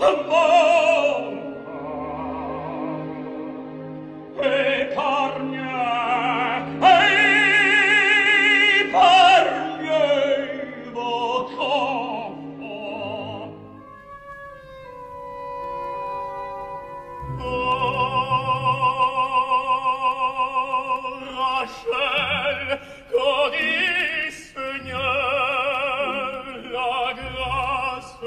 the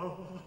Moi